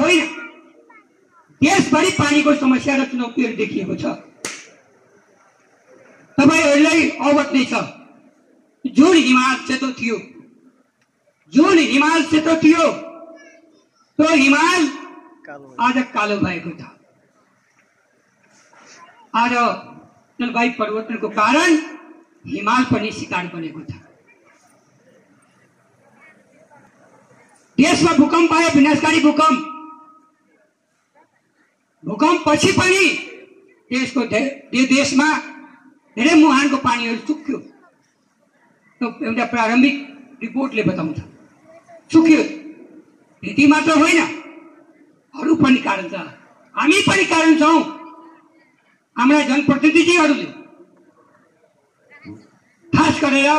होइन देशभरि पानीको समस्या र चुनौतीहरू देखिएको छ। तपाईँहरूलाई अवगत नै छ जुन हिमाल सेतो थियो जुन हिमाल सेतो थियो त्यो हिमाल आज कालो भएको छ। आज जलवायु परिवर्तनको कारण हिमाल पनि शिकार बनेको छ। देशमा भूकम्प आयो विनाशकारी भूकम्प। भूकम्प पछि पनि देशको दे- देशमा धेरै मुहानको पानीहरू त्यो एउटा प्रारम्भिक रिपोर्टले बताउँछ। सुक्यो। त्यति मात्र होइन। अरू पनि कारण छ। हामी पनि कारण छौँ। हाम्रा जनप्रतिनिधिहरूले खास गरेर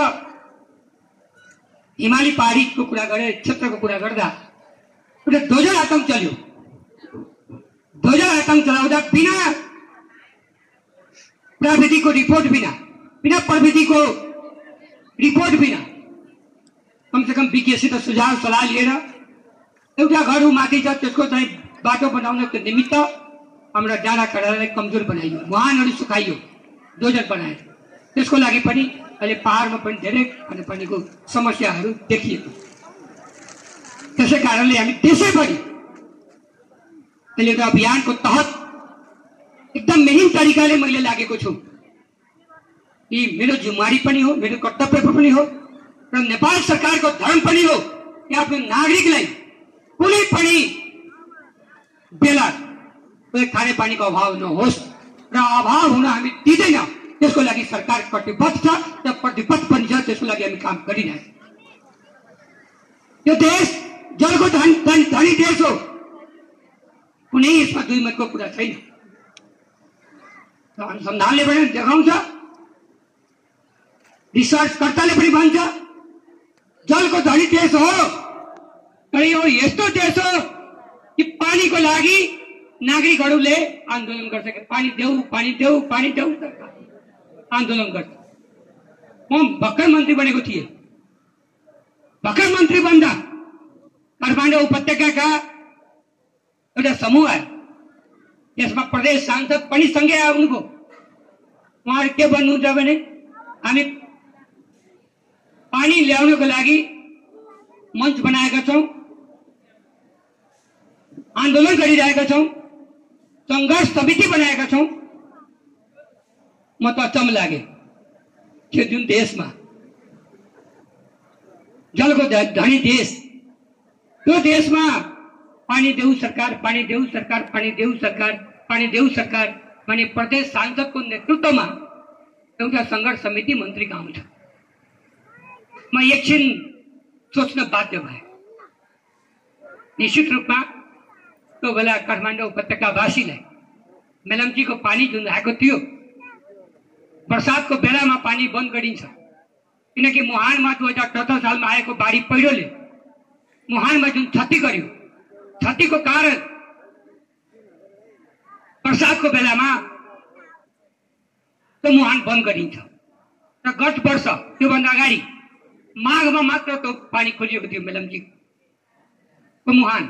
हिमाली पहाडीको कुरा गरे क्षेत्रको कुरा गर्दा एउटा ध्वजा आतङ्क चल्यो। ध्वजा आतङ्क चलाउँदा बिना प्राविधिकको रिपोर्ट बिना बिना प्रविधिको रिपोर्ट बिना कमसेकम विज्ञसित सुझाव सल्लाह लिएर एउटा घर माथि छ, त्यसको चाहिँ बाटो बनाउनको निमित्त हाम्रा डाँडा काँडालाई कमज़ोर बनाइयो। मुहानहरू सुकाइयो, डोजर बनायो। त्यसको लागि पनि अहिले पाहाडमा पनि धेरै खानेपानीको समस्याहरू देखिएको। त्यसै कारणले हामी देशैभरि एउटा अभियानको तहत। एकदम मिहिन तरिकाले मैले लागेको छु यी मेरो जिम्मेवारी पनि हो मेरो कर्तव्य पनि हो र नेपाल सरकारको धर्म पनि हो कि आफ्नो नागरिकलाई कुनै पनि बेला खानेपानीको अभाव नहोस् र अभाव हुन हामी दिँदैन त्यसको लागि सरकार कटिबद्ध छ र प्रतिबद्ध पनि छ त्यसको लागि हामी काम गरिरहेछौँ यो देश जलको धनी देश हो कुनै यसमा दुई मतको कुरा छैन। अनुसन्धानले पनि देखाउँछ। रिसर्चकर्ताले पनि भन्छ जलको धनी देश हो। तर यो यस्तो देश हो कि पानीको लागि नागरिकहरूले आन्दोलन गर्छ। पानी देऊ पानी देऊ पानी देऊ। आन्दोलन गर्छ। म भर्खर मन्त्री बनेको थिएँ। भर्खर मन्त्री बन्दा काठमाडौँ उपत्यकाका एउटा समूह आयो त्यसमा प्रदेश सांसद पनि सँगै आउनुभयो उहाँहरू के भन्नुहुन्छ भने हामी पानी ल्याउनको लागि मञ्च बनाएका छौँ आन्दोलन गरिरहेका छौँ सङ्घर्ष समिति बनाएका छौँ म त अचम्म लागे। त्यो जुन देशमा जलको धनी देश त्यो देशमा पानी देऊ सरकार पानी देऊ सरकार पानी देऊ सरकार पानी देऊ सरकार. भने प्रदेश सांसदको नेतृत्वमा एउटा सङ्घर्ष समिति मन्त्रीको आउँछ म एकछिन सोच्न बाध्य भएँ निश्चित रूपमा त्यो बेला काठमाडौँ उपत्यकावासीलाई मेलम्चीको पानी जुन आएको थियो बर्सातको बेलामा पानी बन्द गरिन्छ. किनकि मुहानमा दुई हजार सत्र सालमा आएको बाढी पहिरोले मुहानमा जुन क्षति गर्यो क्षतिको कारण बर्सातको बेलामा त्यो मुहान बन्द गरिन्छ। र गत वर्ष त्योभन्दा अगाडि माघमा मात्र त्यो पानी खोलिएको थियो मेलम्चीको मुहान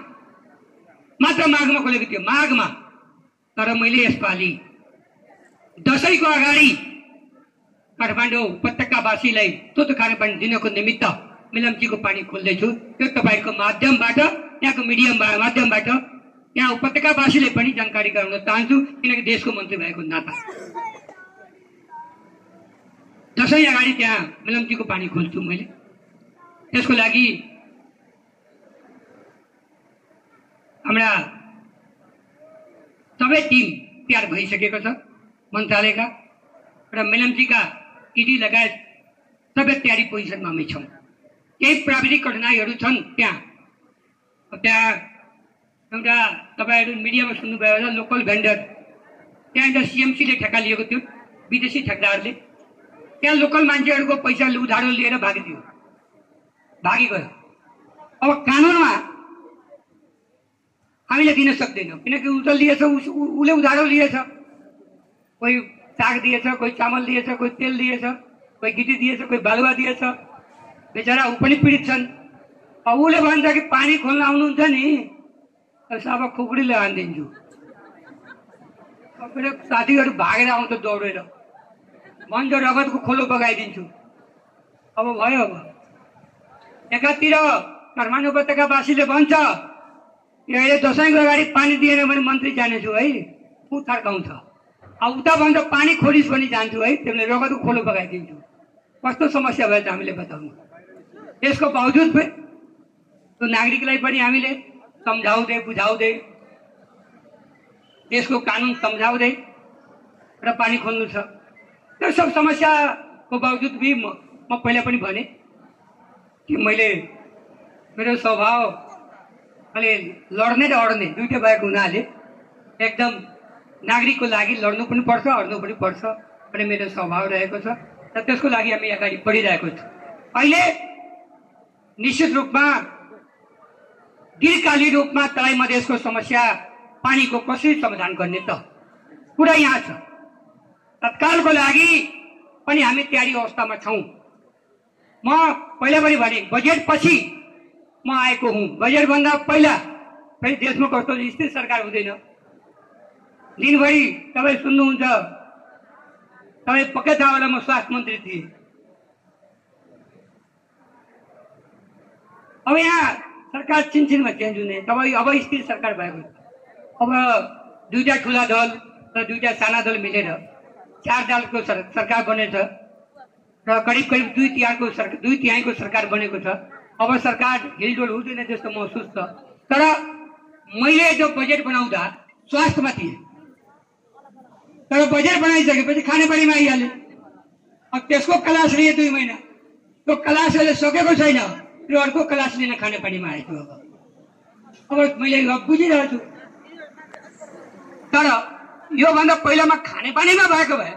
मात्र माघमा खोलेको थियो माघमा। तर मैले यसपालि दसैँको अगाडि काठमाडौँ उपत्यकावासीलाई शुद्ध खानेपानी दिनको निमित्त मिलम्चीको पानी खोल्दैछु। त्यो तपाईँको माध्यमबाट त्यहाँको मिडियम माध्यमबाट त्यहाँ उपत्यकावासीले पनि जानकारी गराउन चाहन्छु किनकि देशको मन्त्री भएको नाता। दसैँ अगाडि त्यहाँ मिलम्चीको पानी खोल्छु मैले। त्यसको लागि हाम्रा सबै टिम तयार भइसकेको छ मन्त्रालयका। र मेलम्चीका इडी लगायत सबै तयारी पोजिसनमा हामी छौँ। केही प्राविधिक कठिनाइहरू छन् त्यहाँ त्यहाँ एउटा तपाईँहरू मिडियामा सुन्नुभयो होला लोकल भेन्डर त्यहाँ एउटा सिएमसीले ठेक्का लिएको थियो विदेशी ठेक्दारले त्यहाँ लोकल मान्छेहरूको पैसा उधारो लिएर भागिदियो भागी गयो अब कानुनमा हामीले दिन सक्दैनौँ किनकि उसले लिएछ उस उ- उसले उधारो लिएछ कोही साग दिएछ कोही चामल दिएछ कोही तेल दिएछ कोही गिटी दिएछ कोही बालुवा दिएछ बेचारा ऊ पनि पीडित छन्। उसले भन्छ कि पानी खोल्न आउनुहुन्छ नि अब खुकुरीले हानिदिन्छु मेरो साथीहरू भागेर आउँछ दौडेर। भन्छ रगतको खोलो बगाइदिन्छु। अब भयो अब। एकातिर कर्मान उपत्यकावासीले भन्छ अहिले दसैँको अगाडि पानी दिएन भने मन्त्री जानेछु है ऊ थर्काउँछ। अब उता भन्छ पानी खोलिस पनि जान्छु है त्यसले रगतको खोलो बगाइदिन्छु। कस्तो समस्या भयो त हामीले बताउनु। यसको बावजुद पनि त्यो नागरिकलाई पनि हामीले सम्झाउँदै बुझाउँदै देशको कानुन सम्झाउँदै र पानी खोल्नु छ। त्यो सब समस्याको बावजुद पनि म म पहिला पनि भने कि मैले मेरो स्वभाव अलि लड्ने र अड्ने दुइटै भएको हुनाले एकदम नागरिकको लागि लड्नु पनि पर्छ अड्नु पनि पर्छ भन्ने मेरो स्वभाव रहेको छ र त्यसको लागि हामी अगाडि बढिरहेको छौँ। अहिले निश्चित रूपमा दीर्घकालीन रूपमा तराई मधेसको समस्या पानीको कसरी समाधान गर्ने त कुरा यहाँ छ। तत्कालको लागि पनि हामी तयारी अवस्थामा छौँ। म पहिला पनि भने बजेट पछि म आएको हुँ। बजेटभन्दा पहिला फेरि देशमा कस्तो स्थिर सरकार हुँदैन। दिनभरि तपाईँ सुन्नुहुन्छ तपाईँ पक्कै होला म स्वास्थ्य मन्त्री थिएँ। अब यहाँ सरकार छिनछिनमा चेन्ज हुने तपाईँ अब स्थिर सरकार भएको अब दुईवटा ठुला दल र दुईवटा साना दल मिलेर चार दलको सर सरकार बनेछ र करिब करिब दुई तिहारको सरकार दुई तिहाईको सरकार बनेको छ। अब सरकार हिलडोल हुँदैन जस्तो महसुस छ। तर मैले जो बजेट बनाउँदा स्वास्थ्यमा थिएँ। तर बजेट बनाइसकेपछि खानेपानीमा आइहाल्यो अब त्यसको क्लास लिएँ दुई महिना। त्यो क्लास अहिले सकेको छैन। र अर्को क्लास लिन खानेपानीमा आएको अब अब मैले बुझिरहेको छु तर योभन्दा पहिलामा खानेपानीमा भएको भए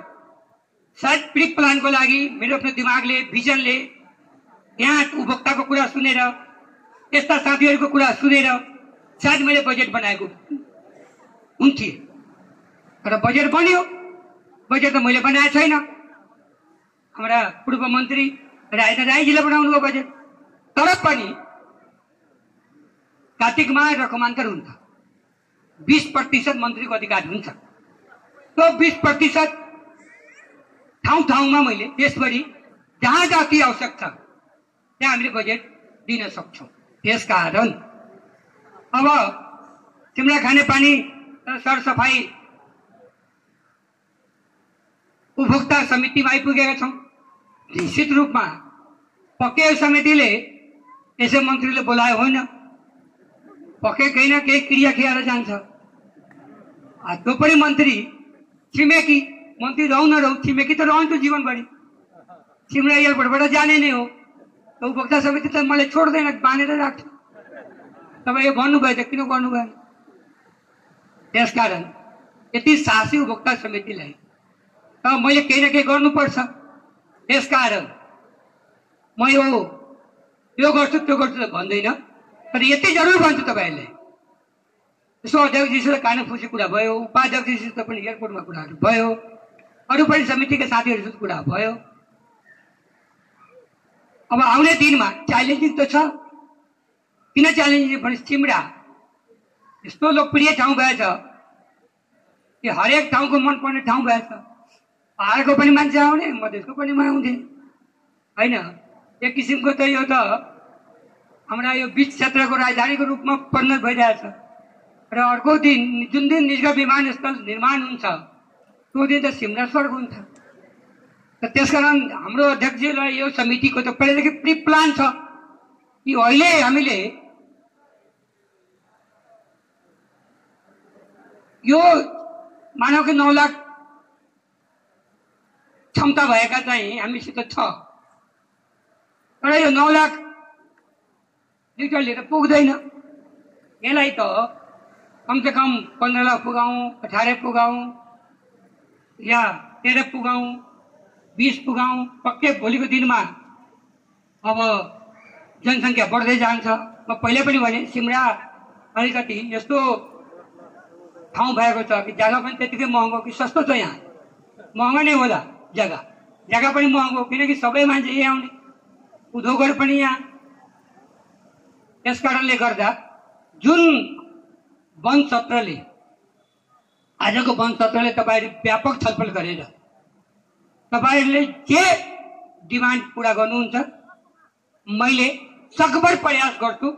सायद प्रि प्लानको लागि मेरो आफ्नो दिमागले भिजनले यहाँ उपभोक्ताको कुरा सुनेर यस्ता साथीहरूको कुरा सुनेर सायद मैले बजेट बनाएको हुन्थेँ तर बजेट बन्यो। बजेट त मैले बनाएको छैन। हाम्रा पूर्व मन्त्री राय राईजीले बनाउनु भयो बजेट तर पनि कार्तिकमा रकमान्तर हुन्छ बिस प्रतिशत मन्त्रीको अधिकार हुन्छ। त्यो बिस प्रतिशत ठाउँ ठाउँमा मैले देशभरि जहाँ जति आवश्यक छ त्यहाँ हामीले बजेट दिन सक्छौँ। त्यस कारण अब तिमीलाई खाने पानी र सरसफाइ उपभोक्ता समितिमा आइपुगेका छौँ। निश्चित रूपमा पक्कै समितिले यसै मन्त्रीले बोलायो होइन। पक्कै केही न केही क्रिया खिएर जान्छ। त्यो पनि मन्त्री छिमेकी मन्त्री रहु न रहु छिमेकी त रहन्छ जीवनभरि। सिमरा एयरपोर्टबाट जाने नै हो। त उपभोक्ता समिति त मलाई छोड्दैन बाँधेर राख्छ। तपाईँ यो भन्नुभयो त किन गर्नुभयो? त्यसकारण यति साहसी उपभोक्ता समितिलाई त मैले केही न केही गर्नुपर्छ। त्यसकारण म यो यो गर्छु त्यो गर्छु त भन्दैन। तर यति जरुर भन्छु तपाईँहरूले। यसो अध्यक्षजीसित कानफुसी कुरा भयो उपाध्यक्षजीसित पनि एयरपोर्टमा कुराहरू भयो अरू पनि समितिका साथीहरूसित कुरा भयो। अब आउने दिनमा च्यालेन्जिङ त छ। किन च्यालेन्जिङ भने सिमरा यस्तो लोकप्रिय ठाउँ भएछ। कि हरेक ठाउँको मनपर्ने ठाउँ भएछ। पाहाडको पनि मान्छे आउने मधेसको पनि आउँथे होइन? एक किसिमको त यो त हाम्रा यो बिच क्षेत्रको राजधानीको रूपमा परिणत भइरहेछ। र अर्को दिन जुन दिन निजगढ विमानस्थल निर्माण हुन्छ त्यो दिन त स्वर्ग हुन्छ। र त्यसकारण हाम्रो अध्यक्षजीलाई यो समितिको त पहिलेदेखि प्रि प्लान छ कि अहिले हामीले यो मानव कि नौ लाख क्षमता भएका चाहिँ हामीसित छ। तर यो नौ लाख लिटर लिएर पुग्दैन। यसलाई त कमसेकम पन्ध्र लाख पुगाउँ अठार पुगाउँ या तेह्र पुगाउँ बिस पुगाउँ पक्कै भोलिको दिनमा अब जनसङ्ख्या बढ्दै जान्छ। म पहिले पनि भने सिमरा अलिकति यस्तो ठाउँ भएको छ कि जग्गा पनि त्यतिकै महँगो कि सस्तो छ यहाँ। महँगो नै होला जग्गा जग्गा पनि महँगो किनकि सबै मान्छे यहीँ आउने। उद्योगहरू पनि यहाँ। त्यस कारणले गर्दा जुन वन सत्रले आजको वन सत्रले तपाईँहरू व्यापक छलफल गरेर तपाईँहरूले के डिमान्ड पुरा गर्नुहुन्छ मैले सकभर प्रयास गर्छु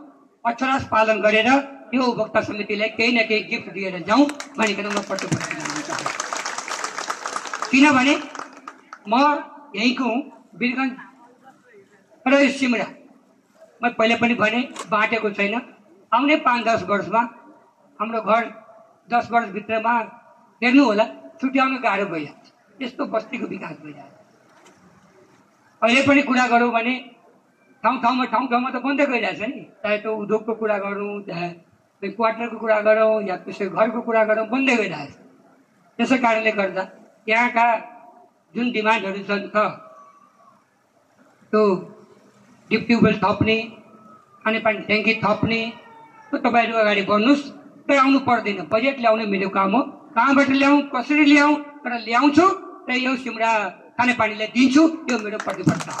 अक्षरास पालन गरेर यो उपभोक्ता समितिलाई केही न केही गिफ्ट दिएर जाउँ भनिकन म चाहन्छु। किनभने म यहीँको हुँ वीरगञ्ज र यो सिमरा। म पहिले पनि भने बाँटेको छैन। आउने पाँच दस वर्षमा हाम्रो घर दस वर्षभित्रमा हेर्नु होला छुट्याउनु गाह्रो भइहाल्छ। यस्तो बस्तीको विकास भइरहेको अहिले पनि कुरा गरौँ भने ठाउँ ठाउँमा ठाउँ ठाउँमा त बन्दै गइरहेछ नि। चाहे त्यो उद्योगको कुरा गरौँ चाहे क्वार्टरको कुरा गरौँ या त्यसै घरको कुरा गरौँ बन्दै गइरहेछ। त्यसै कारणले गर्दा यहाँका जुन डिमान्डहरू छन् छ त्यो डिप ट्युबवेल थप्ने खानेपानी ट्याङ्की थप्ने तपाईँहरू अगाडि बढ्नुहोस् तर आउनु पर्दैन। बजेट ल्याउने मेरो काम हो। कहाँबाट ल्याउँ कसरी ल्याउँ तर ल्याउँछु र यो सिमरा खानेपानीलाई दिन्छु यो मेरो प्रतिबद्धता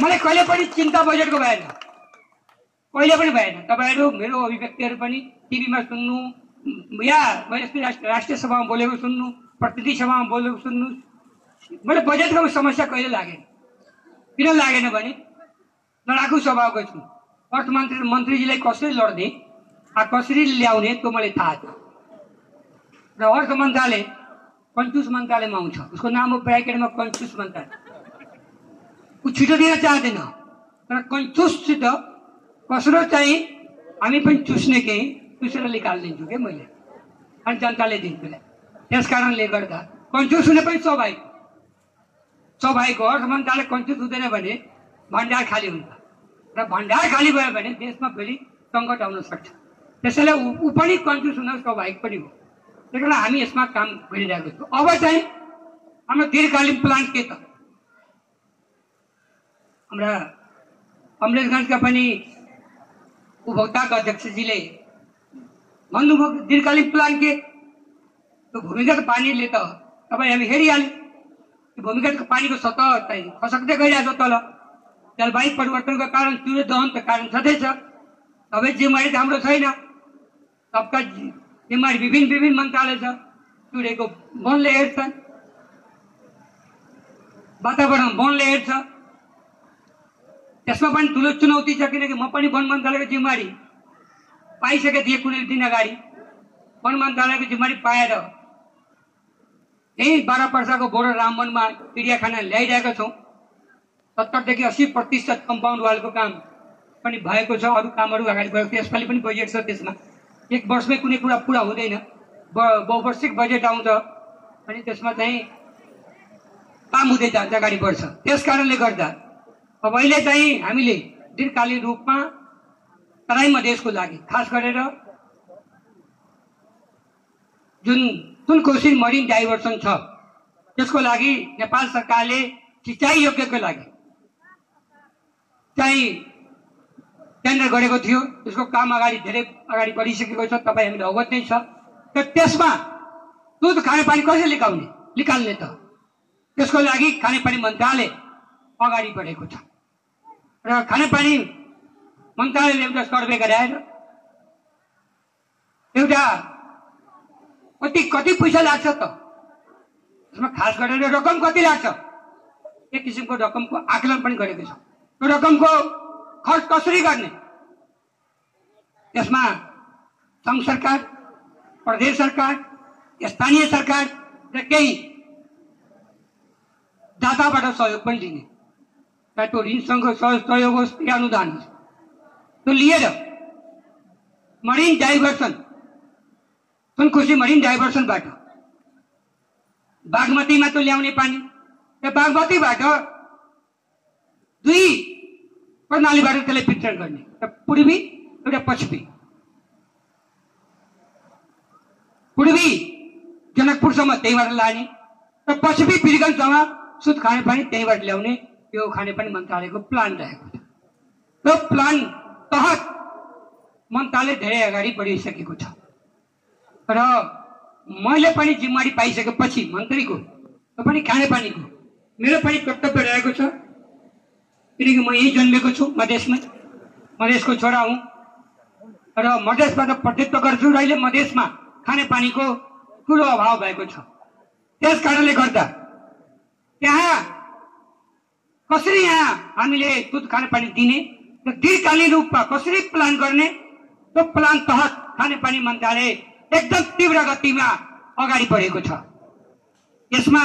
मलाई कहिले पनि चिन्ता बजेटको भएन। कहिले पनि भएन। तपाईँहरू मेरो अभिव्यक्तिहरू पनि टिभीमा सुन्नु या राष्ट्र राष्ट्रिय सभामा बोलेको सुन्नु प्रतिनिधि सभामा बोलेको सुन्नु। मलाई बजेटको समस्या कहिले लागेन? किन लागेन भने? लडाकु स्वभावको छु। अर्थमन्त्री मन्त्रीजीलाई कसरी लड्ने आ कसरी ल्याउने त्यो मलाई थाहा छ। र अर्थ मन्त्रालय कन्चुस मन्त्रालयमा आउँछ। उसको नाम हो ब्राकेटमा कन्चुस मन्त्रालय। ऊ छिटो दिन चाहँदैन तर कन्चुससित कसरो चाहिँ हामी पनि चुस्ने केही चुसेर निकालिदिन्छु क्या मैले? अनि जनताले दिन्छु त्यस कारणले गर्दा कन्चुस हुने पनि स्वाभाविक। हो अर्थ मन्त्रालय कन्चुस हुँदैन भने भण्डार खाली हुन्छ। र भण्डार खाली भयो भने देशमा फेरि सङ्कट आउन सक्छ। त्यसैले ऊ पनि कन्फ्युज हुन स्वाभाविक पनि हो। त्यही कारण हामी यसमा काम गरिरहेको छौँ। अब चाहिँ हाम्रो दीर्घकालीन प्लान के त हाम्रा अमरेशगञ्जका पनि उपभोक्ताका अध्यक्षजीले भन्नुभयो दीर्घकालीन प्लान के? त्यो भूमिगत पानीले त तपाईँ हामी हेरिहाल्यो। भूमिगत पानीको सतह चाहिँ खसक्दै गइरहेको छ तल जलवायु परिवर्तनको कारण सूर्य दहन त कारण छँदैछ सबै जिम्मेवारी त हाम्रो छैन सबका जिम्मेवारी विभिन्न विभिन्न मन्त्रालय छ सूर्यको वनले हेर्छन् वातावरण वनले हेर्छ त्यसमा पनि ठुलो चुनौती छ किनकि म पनि वन मन्त्रालयको जिम्मेवारी पाइसकेको थिएँ कुनै दिन अगाडि वन मन्त्रालयको जिम्मेवारी पाएर यही बाह्र वर्षको बोरो रामवनमा चिडियाखाना ल्याइरहेका छौँ सत्तरदेखि अस्सी प्रतिशत कम्पाउन्ड वालको काम पनि भएको छ अरू कामहरू अगाडि बढेको छ यसपालि पनि बजेट छ त्यसमा एक वर्षमै कुनै कुरा पुरा हुँदैन ब बहुवार्षिक बजेट आउँछ अनि त्यसमा चाहिँ काम हुँदै जान्छ अगाडि बढ्छ त्यस कारणले गर्दा अब अहिले चाहिँ हामीले दीर्घकालीन रूपमा तराई मधेसको लागि खास गरेर जुन सुनकोशी मरिन डाइभर्सन छ। त्यसको लागि नेपाल सरकारले सिँचाइ योग्यको लागि चाहिँ टेन्डर गरेको थियो। त्यसको काम अगाडि धेरै अगाडि बढिसकेको छ तपाईँ हामीलाई अवगत नै छ। र त्यसमा दुध खानेपानी कसरी निकाल्ने निकाल्ने त। त्यसको लागि खानेपानी मन्त्रालय अगाडि बढेको छ। र खानेपानी मन्त्रालयले एउटा सर्वे गराएर एउटा कति कति पैसा लाग्छ त? त्यसमा खास गरेर रकम कति लाग्छ? एक किसिमको रकमको आकलन पनि गरेको छ। त्यो रकमको खर्च कसरी गर्ने? यसमा सङ्घ सरकार प्रदेश सरकार स्थानीय सरकार र केही दाताबाट सहयोग पनि लिने। चाहे त्यो ऋणसँग सह- सहयोग होस् या अनुदान होस् त्यो लिएर मरिन डाइभर्सन सुनखुसी मरिन डाइभर्सनबाट बागमतीमा त्यो ल्याउने पानी। र बागमतीबाट दुई प्रणालीबाट त्यसलाई वितरण गर्ने। एउटा पूर्वी एउटा पश्चिमी। पूर्वी जनकपुरसम्म त्यहीँबाट लाने र पश्चिमी वीरगञ्जसम्म शुद्ध खानेपानी त्यहीँबाट ल्याउने यो खानेपानी मन्त्रालयको प्लान रहेको छ। त्यो प्लान तहत मन्त्रालय धेरै अगाडि बढिसकेको छ। र मैले पनि जिम्मेवारी पाइसकेपछि मन्त्रीको त्यो पनि खानेपानीको मेरो पनि कर्तव्य रहेको छ। किनकि म यहीँ जन्मेको छु मधेसमै। मधेसको छोरा हुँ। र मधेसबाट प्रतित्व गर्छु र अहिले मधेसमा खानेपानीको ठुलो अभाव भएको छ। त्यस कारणले गर्दा त्यहाँ कसरी यहाँ हामीले दुध खानेपानी दिने र दीर्घकालीन रूपमा कसरी प्लान गर्ने त्यो प्लान तहत खानेपानी मन्त्रालय एकदम तीव्र गतिमा अगाडि बढेको छ। यसमा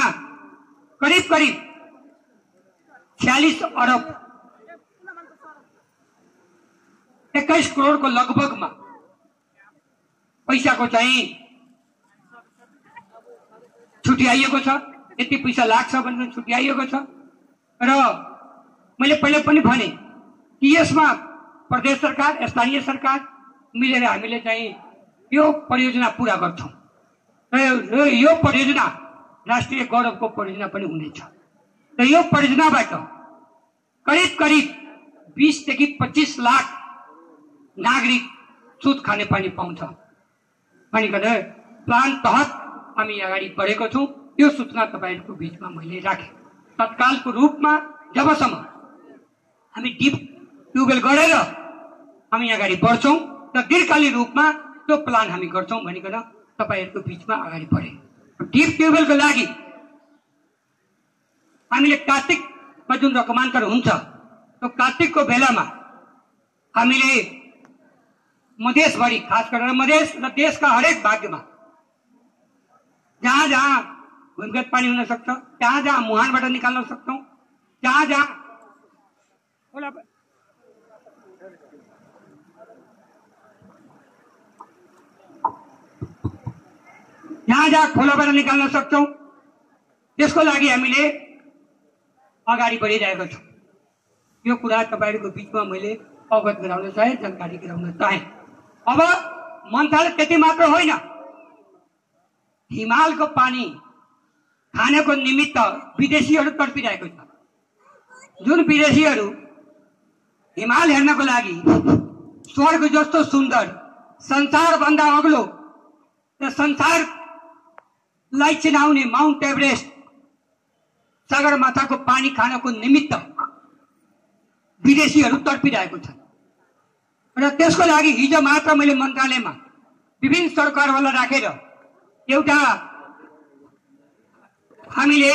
करिब करिब छ्यालिस अरब एक्काइस करोडको लगभगमा पैसाको चाहिँ छुट्याइएको छ। यति पैसा लाग्छ भनेर छुट्याइएको छ। र मैले पहिले पनि भने कि यसमा प्रदेश सरकार स्थानीय सरकार मिलेर हामीले चाहिँ यो परियोजना पुरा गर्छौँ। र यो- परियोजना राष्ट्रिय गौरवको परियोजना पनि हुनेछ। र यो परियोजनाबाट करिब करिब बिसदेखि पच्चिस लाख नागरिक शुद्ध खाने पानी पाउँछ। भनिकन प्लान तहत हामी अगाडि बढेको छौँ। यो सूचना तपाईँहरूको बिचमा मैले राखेँ। तत्कालको रूपमा जबसम्म हामी डिप ट्युबवेल गरेर हामी अगाडि बढ्छौँ र दीर्घकालीन रूपमा त्यो प्लान हामी गर्छौँ भनिकन तपाईँहरूको बिचमा अगाडि बढे। डिप ट्युबवेलको लागि हामीले कार्तिकमा जुन रकमान्तर हुन्छ त्यो कार्तिकको बेलामा हामीले मधेसभरि खास गरेर मधेस र देशका हरेक भागमा जहाँ जहाँ भूमिगत पानी हुन सक्छ जहाँ जहाँ मुहानबाट निकाल्न सक्छौँ जहाँ जहाँ जहाँ जहाँ खोलाबाट निकाल्न सक्छौँ त्यसको लागि हामीले अगाडि बढिरहेको छौँ। यो कुरा तपाईँहरूको बिचमा मैले अवगत गराउन चाहेँ जानकारी गराउन चाहेँ। अब मन्त्रालय त्यति मात्र होइन हिमालको पानी खानको निमित्त विदेशीहरू तडपिरहेको छ। जुन विदेशीहरू हिमाल हेर्नको लागि स्वर्ग जस्तो सुन्दर संसारभन्दा अग्लो र संसारलाई चिनाउने माउन्ट एभरेस्ट सगरमाथाको पानी खानको निमित्त विदेशीहरू तडपिरहेको छ र त्यसको लागि हिजो मात्र मैले मन्त्रालयमा विभिन्न सरकारवाला राखेर एउटा हामीले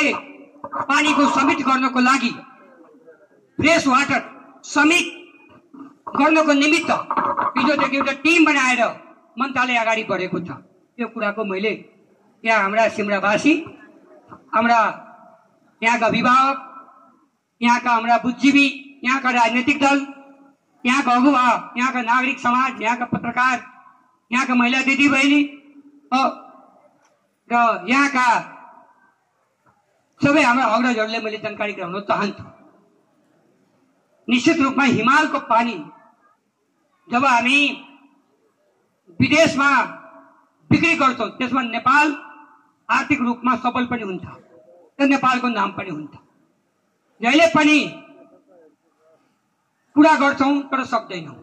पानीको समिट गर्नको लागि फ्रेस वाटर समिट गर्नको निमित्त हिजोदेखि एउटा टिम बनाएर मन्त्रालय अगाडि बढेको छ। यो कुराको मैले यहाँ हाम्रा सिमरावासी हाम्रा यहाँका अभिभावक यहाँका हाम्रा बुद्धिजीवी यहाँका राजनैतिक दल यहाँका अगुवा यहाँका नागरिक समाज यहाँका पत्रकार यहाँका महिला दिदी बहिनी अ, र यहाँका सबै हाम्रा अग्रजहरूले मैले जानकारी गराउन चाहन्छु निश्चित रूपमा हिमालको पानी जब हामी विदेशमा बिक्री गर्छौँ त्यसमा नेपाल आर्थिक रूपमा सबल पनि हुन्छ र नेपालको नाम पनि हुन्छ जहिले पनि कुरा गर्छौँ तर सक्दैनौँ।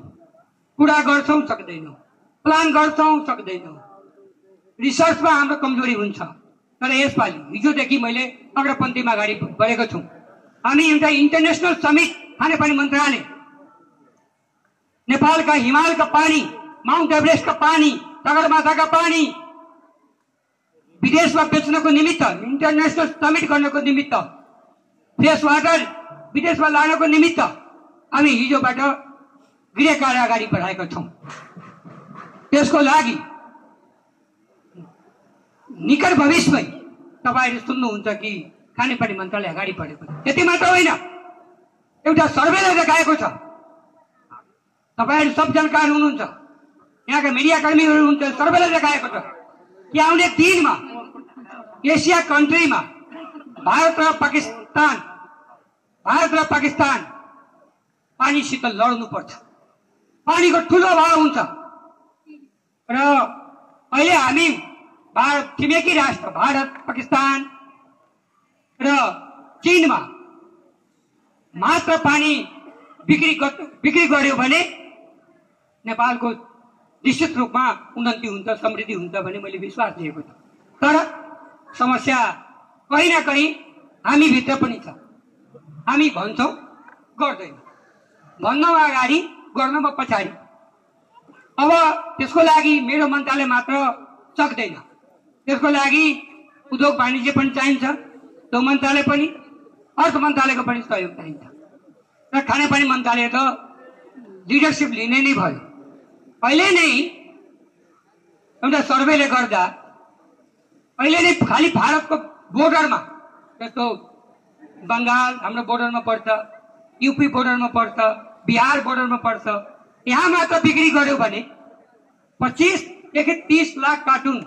कुरा गर्छौँ सक्दैनौँ। प्लान गर्छौँ सक्दैनौँ। रिसर्चमा हाम्रो कमजोरी हुन्छ। तर यसपालि हिजोदेखि मैले अग्रपन्थीमा अगाडि बढेको छु। हामी एउटा इन्टरनेसनल समिट खानेपानी मन्त्रालय। नेपालका हिमालका पानी माउन्ट एभरेस्टका पानी सगरमाथाका पानी विदेशमा बेच्नको निमित्त इन्टरनेसनल समिट गर्नको निमित्त वाटर विदेशमा लानको निमित्त हामी हिजोबाट गृह कार्य अगाडि बढाएका छौँ। त्यसको लागि निकट भविष्यमै तपाईँहरू सुन्नुहुन्छ कि खानेपानी मन्त्रालय अगाडि बढेको छ। त्यति मात्र होइन एउटा सर्वेले देखाएको छ। तपाईँहरू सब जानकार हुनुहुन्छ यहाँका मिडिया कर्मीहरू हुनुहुन्छ सर्वेले देखाएको छ। कि आउने दिनमा एसिया कन्ट्रीमा भारत र पाकिस्तान भारत र पाकिस्तान पानीसित लड्नुपर्छ। पानीको ठुलो अभाव हुन्छ। र अहिले हामी भारत छिमेकी राष्ट्र भारत पाकिस्तान र चिनमा मात्र पानी बिक्री बिक्री गर्यो भने नेपालको निश्चित रूपमा उन्नति हुन्छ समृद्धि हुन्छ भन्ने मैले विश्वास लिएको छु। तर समस्या कहीँ न कहीँ हामीभित्र पनि छ। हामी भन्छौँ गर्दैनौँ। भन्नमा अगाडि गर्नमा पछाडि। अब त्यसको लागि मेरो मन्त्रालय मात्र सक्दैन। त्यसको लागि उद्योग वाणिज्य पनि चाहिन्छ त्यो मन्त्रालय पनि अर्थ मन्त्रालयको पनि सहयोग चाहिन्छ। र खानेपानी मन्त्रालय त लिडरसिप लिने नै भयो। अहिले नै एउटा सर्वेले गर्दा अहिले नै खालि भारतको बोर्डरमा जस्तो बङ्गाल हाम्रो बोर्डरमा पर्छ युपी बोर्डरमा पर्छ बिहार बोर्डरमा पर्छ यहाँ मात्र बिक्री गर्यो भने पच्चिसदेखि तिस लाख कार्टुन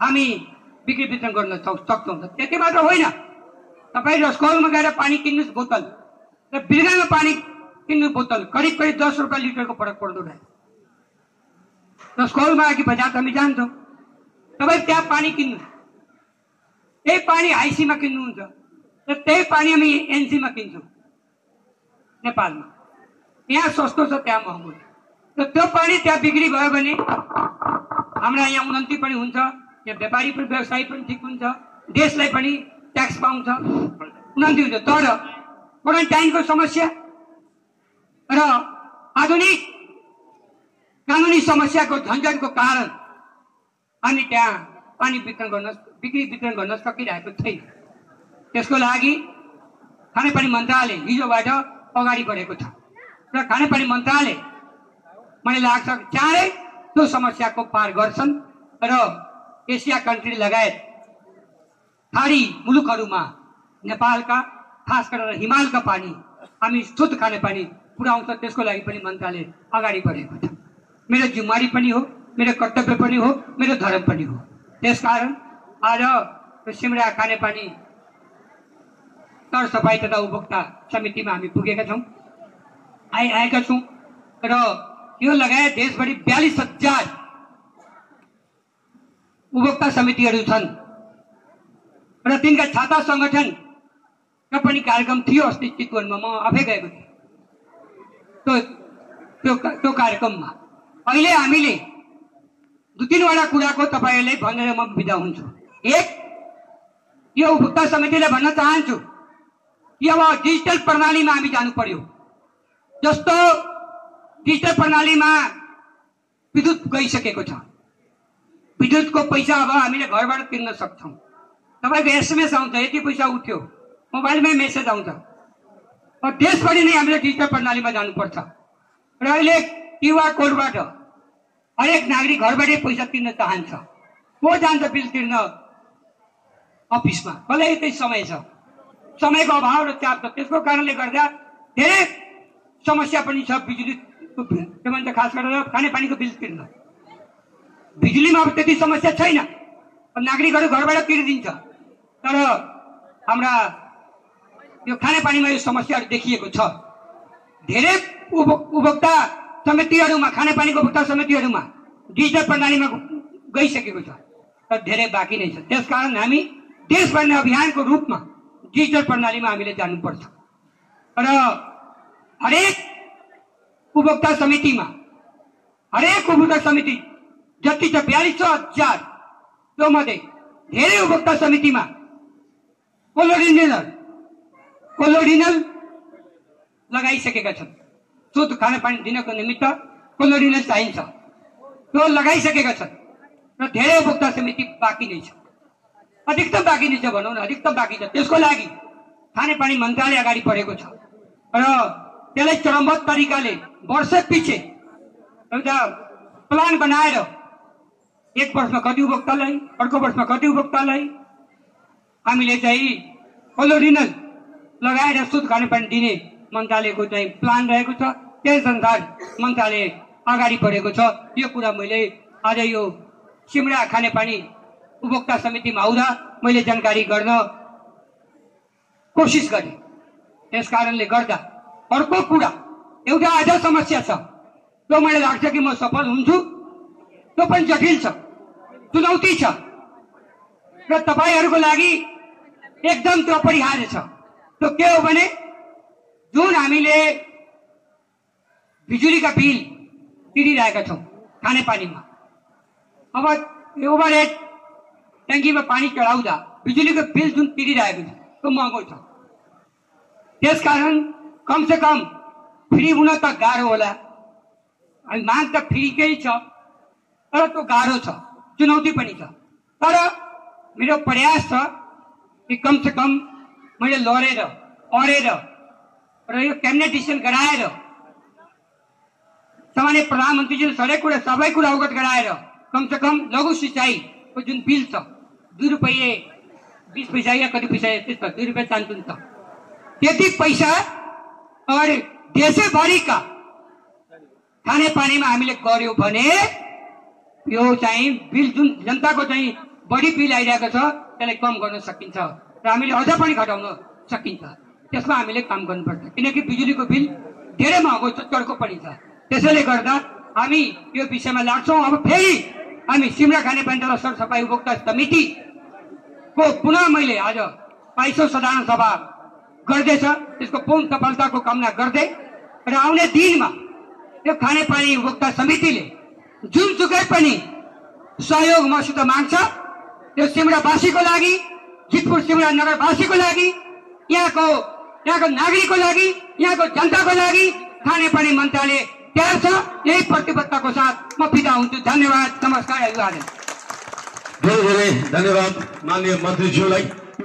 हामी बिक्री वितरण गर्न सक्- सक्छौँ। त्यति मात्र होइन। तपाईँ रसकौलमा गएर पानी किन्नुहोस् बोतल र बिर्गामा पानी किन्नु बोतल करिब करिब दस रुपियाँ लिटरको फरक पर्दो रहेछ रसकौलमा कि बजार त हामी जान्छौँ तपाईँ त्यहाँ पानी किन्नु त्यही पानी आइसीमा किन्नुहुन्छ र त्यही पानी हामी एनसीमा किन्छौँ नेपालमा यहाँ सस्तो छ त्यहाँ महँगो छ र त्यो पानी त्यहाँ बिक्री भयो भने हाम्रा यहाँ उन्नति पनि हुन्छ यहाँ व्यापारी पनि व्यवसाय पनि ठिक हुन्छ देशलाई पनि ट्याक्स पाउँछ उन्नति हुन्छ तर क्वारेन्टाइनको समस्या र आधुनिक कानुनी समस्याको झन्झटको कारण हामी त्यहाँ पानी वितरण गर्न बिक्री वितरण गर्न सकिरहेको छैन। त्यसको लागि खानेपानी मन्त्रालय हिजोबाट अगाडि बढेको छ। र खानेपानी मन्त्रालय मलाई लाग्छ चाँडै त्यो समस्याको पार गर्छन् र एसिया कन्ट्री लगायत खाडी मुलुकहरूमा नेपालका खास गरेर हिमालका पानी हामी शुद्ध खानेपानी पुर्याउँछ त्यसको लागि पनि मन्त्रालय अगाडि बढेको छ। मेरो जिम्मेवारी पनि हो मेरो कर्तव्य पनि हो मेरो धर्म पनि हो। त्यसकारण आज सिमरा खानेपानी तर सफाइ तथा उपभोक्ता समितिमा हामी पुगेका छौँ। आइ आएका छौँ र यो लगायत देशभरि बयालिस हजार उपभोक्ता समितिहरू छन् र तिनका छाता सङ्गठनका पनि कार्यक्रम थियो अस्ति चितवनमा म आफै गएको थिएँ। त्यो त्यो त्यो कार्यक्रममा अहिले हामीले दुई तिनवटा कुराको तपाईँहरूलाई भनेर म बिदा हुन्छु। एक यो उपभोक्ता समितिले भन्न चाहन्छु कि अब डिजिटल प्रणालीमा हामी जानु पर्यो। जस्तो डिजिटल प्रणालीमा विद्युत गइसकेको छ। विद्युतको पैसा अब हामीले घरबाट तिर्न सक्छौँ। तपाईँको एसएमएस आउँछ यति पैसा उठ्यो। मोबाइलमै मेसेज आउँछ। देशभरि नै हामीले डिजिटल प्रणालीमा जानुपर्छ र अहिले क्युआर कोडबाट हरेक नागरिक घरबाटै पैसा तिर्न चाहन्छ को जान्छ बिल तिर्न अफिसमा कसलाई यतै समय छ। समयको अभाव र चाप छ त्यसको कारणले गर्दा धेरै समस्या पनि छ बिजुलीको बिल के भन्छ खास गरेर खानेपानीको बिल तिर्न बिजुलीमा अब त्यति समस्या छैन नागरिकहरू घरबाट तिरिदिन्छ तर हाम्रा यो खानेपानीमा यो समस्याहरू देखिएको छ। धेरै उप- उपभोक्ता समितिहरूमा खानेपानीको उपभोक्ता समितिहरूमा डिजिटल प्रणालीमा गइसकेको छ तर धेरै बाँकी नै छ। त्यसकारण हामी देशभरि अभियानको रूपमा डिजिटल प्रणालीमा हामीले जानुपर्छ। र हरेक उपभोक्ता समितिमा हरेक उपभोक्ता समिति जति छ बयालिस हजार त्यो मध्ये धेरै उपभोक्ता समितिमा कोलोडिनल कोलोडिनल लगाइसकेका छन्? शुद्ध खानेपानी दिनको निमित्त कोलोडिनल चाहिन्छ? त्यो लगाइसकेका छन् र धेरै उपभोक्ता समिति बाँकी नै छ। अधिकतम बाँकी नै छ भनौँ न अधिकतम बाँकी छ। त्यसको लागि खानेपानी मन्त्रालय अगाडि बढेको छ। र त्यसलाई चरणबद्ध तरिकाले वर्ष पछि एउटा प्लान बनाएर एक वर्षमा कति उपभोक्तालाई अर्को वर्षमा कति उपभोक्तालाई हामीले चाहिँ कोलोडिनल लगाएर शुद्ध खानेपानी दिने मन्त्रालयको चाहिँ प्लान रहेको छ। त्यही अनुसार मन्त्रालय अगाडि बढेको छ। यो कुरा मैले आज यो सिमरा खानेपानी उपभोक्ता समितिमा आउँदा मैले जानकारी गर्न कोसिस गरेँ। त्यस कारणले गर्दा अर्को कुरा एउटा अझ समस्या छ। त्यो मलाई लाग्छ कि म सफल हुन्छु। त्यो पनि जटिल छ। चुनौती छ। र तपाईँहरूको लागि एकदम त्यो अपरिहार्य छ। के हो भने जुन हामीले बिजुलीका बिल तिरिरहेका छौँ खानेपानीमा अब यो ओभरहेड ट्याङ्कीमा पानी चढाउँदा बिजुलीको बिल जुन तिरिरहेको छ त्यो महँगो छ त्यसकारण कमसे कम फ्री हुन त गाह्रो होला। अनि माग त फ्रीकै छ तर त्यो गाह्रो छ चुनौती पनि छ। तर मेरो प्रयास छ कि कमसे कम मैले लडेर अडेर र यो क्याबिनेट डिसिसन गराएर सामान्य प्रधानमन्त्रीजीले सबै कुरा सबै कुरा अवगत गराएर कमसे कम लघु सिँचाइको जुन बिल छ दुई रुपियाँ बिस पैसा या कति पैसा त्यस्तो दुई रुपियाँ चान्चुन छ। त्यति पैसा अगाडि देशैभरिका खानेपानीमा हामीले गऱ्यौँ भने यो चाहिँ बिल जुन जनताको चाहिँ बढी बिल आइरहेको छ त्यसलाई कम गर्न सकिन्छ। र हामीले अझ पनि घटाउन सकिन्छ। त्यसमा हामीले काम गर्नुपर्छ। किनकि बिजुलीको बिल धेरै महँगो चर्को पनि छ त्यसैले गर्दा हामी यो विषयमा लाग्छौँ। अब फेरि हामी सिमरा खानेपानी तथा सरसफाइ उपभोक्ता समितिको पुनः मैले आज बाइसौँ साधारण सभा गर्दैछ। त्यसको पूर्ण सफलताको कामना गर्दै र आउने दिनमा यो खानेपानी उपभोक्ता समितिले जुनसुकै पनि सहयोग मसित माग्छ त्यो सिमरावासीको लागि जितपुर सिमरा नगरवासीको लागि यहाँको यहाँको नागरिकको लागि यहाँको जनताको लागि खानेपानी मन्त्रालय तयार छ। यही प्रतिबद्धताको साथ म बिदा हुन्छु। धन्यवाद। नमस्कार। धेरै धेरै धन्यवाद माननीय मन्त्रीज्यूलाई।